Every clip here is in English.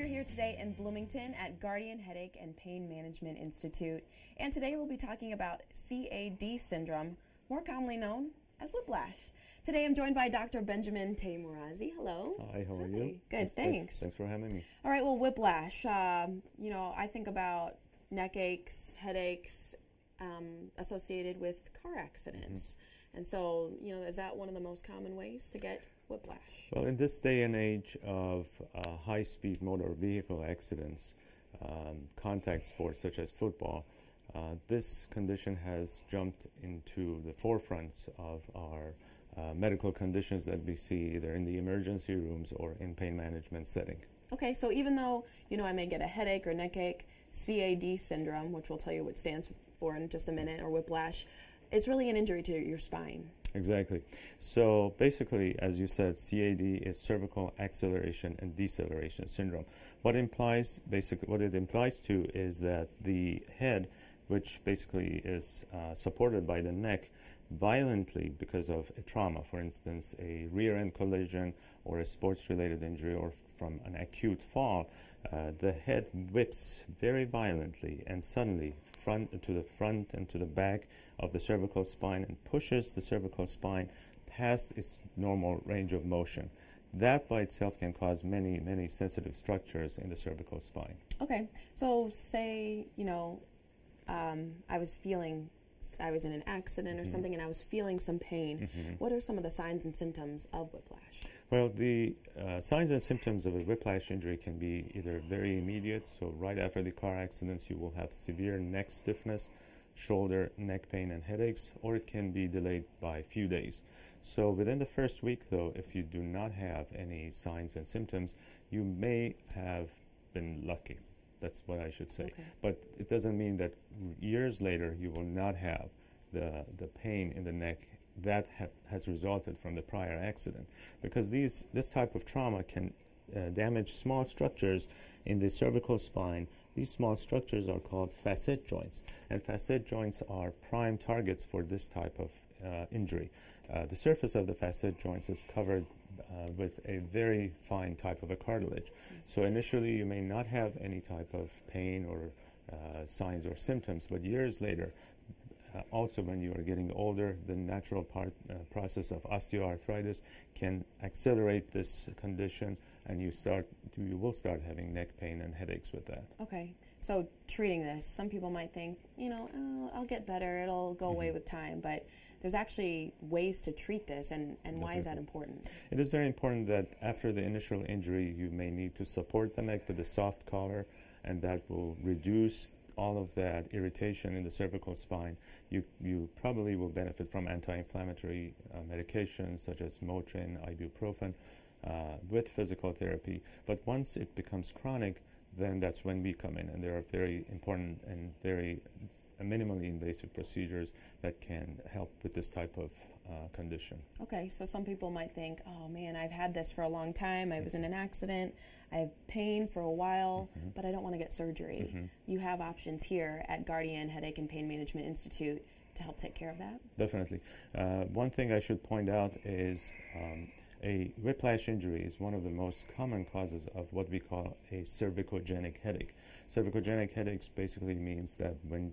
We're here today in Bloomington at Guardian Headache and Pain Management Institute, and today we'll be talking about CAD syndrome, more commonly known as whiplash. Today I'm joined by Dr. Benjamin Taimoorazy. Hello. Hi, how are Hi. you? Good, thanks. Thanks for having me. All right, well, whiplash. Um, you know, I think about neck aches, headaches um, associated with car accidents. And so, you know, is that one of the most common ways to get whiplash? Well, in this day and age of uh, high speed motor vehicle accidents, um, contact sports such as football, uh, this condition has jumped into the forefront of our uh, medical conditions that we see either in the emergency rooms or in pain management setting. Okay, so even though, you know, I may get a headache or neck ache, CAD syndrome, which we'll tell you what stands for in just a minute, or whiplash, it's really an injury to your spine. Exactly. So basically, as you said, CAD is cervical acceleration and deceleration syndrome. What implies basically what it implies to is that the head, which basically is uh, supported by the neck, violently because of a trauma, for instance, a rear end collision or a sports related injury or from an acute fall, uh, the head whips very violently and suddenly front to the front and to the back of the cervical spine and pushes the cervical spine past its normal range of motion. That by itself can cause many, many sensitive structures in the cervical spine. Okay, so say, you know, um, I was feeling, I was in an accident or Mhm. something and I was feeling some pain. Mhm. What are some of the signs and symptoms of whiplash? Well, the uh, signs and symptoms of a whiplash injury can be either very immediate, so right after the car accidents, you will have severe neck stiffness, shoulder, neck pain, and headaches, or it can be delayed by a few days. So, within the first week, though, if you do not have any signs and symptoms, you may have been lucky. That's what I should say. Okay. But it doesn't mean that years later you will not have the, the pain in the neck that ha- has resulted from the prior accident. Because these, this type of trauma can uh, damage small structures in the cervical spine. These small structures are called facet joints, and facet joints are prime targets for this type of injury. Uh, the surface of the facet joints is covered uh, with a very fine type of a cartilage. So initially, you may not have any type of pain or uh, signs or symptoms, but years later, uh, also when you are getting older, the natural part, uh, process of osteoarthritis can accelerate this condition, and you start you will start having neck pain and headaches with that. Okay, so treating this, some people might think, you know, oh, I'll get better, it'll go away Mhm. with time, but there's actually ways to treat this, and, and why is that important? It is very important that after the initial injury, you may need to support the neck with a soft collar, and that will reduce all of that irritation in the cervical spine. You, you probably will benefit from anti inflammatory uh, medications such as Motrin, ibuprofen, uh, with physical therapy. But once it becomes chronic, then that's when we come in, and there are very important and very minimally invasive procedures that can help with this type of uh, condition. Okay, so some people might think, oh man, I've had this for a long time, I was in an accident, I have pain for a while, Mhm. but I don't want to get surgery. Mhm. You have options here at Guardian Headache and Pain Management Institute to help take care of that. Definitely. Uh, one thing I should point out is um, a whiplash injury is one of the most common causes of what we call a cervicogenic headache. Cervicogenic headaches basically means that when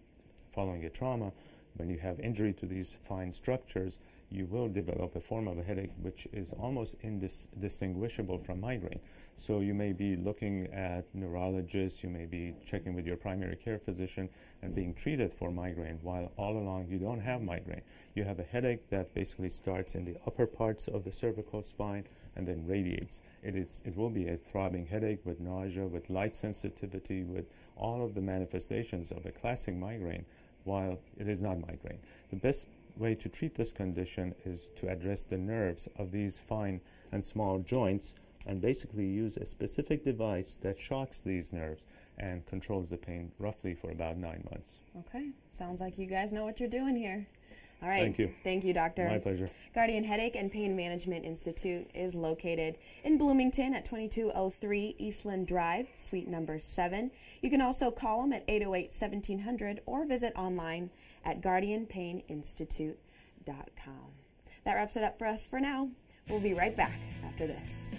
following a trauma, when you have injury to these fine structures, you will develop a form of a headache which is almost indistinguishable from migraine. So you may be looking at neurologists, you may be checking with your primary care physician and being treated for migraine while all along you don't have migraine. You have a headache that basically starts in the upper parts of the cervical spine and then radiates. It, is, it will be a throbbing headache with nausea, with light sensitivity, with all of the manifestations of a classic migraine while it is not migraine. The best way to treat this condition is to address the nerves of these fine and small joints and basically use a specific device that shocks these nerves and controls the pain roughly for about nine months. Okay, sounds like you guys know what you're doing here. All right. Thank you. Thank you, Doctor. My pleasure. Guardian Headache and Pain Management Institute is located in Bloomington at 2203 Eastland Drive, suite number 7. You can also call them at 808 1700 or visit online at guardianpaininstitute.com. That wraps it up for us for now. We'll be right back after this.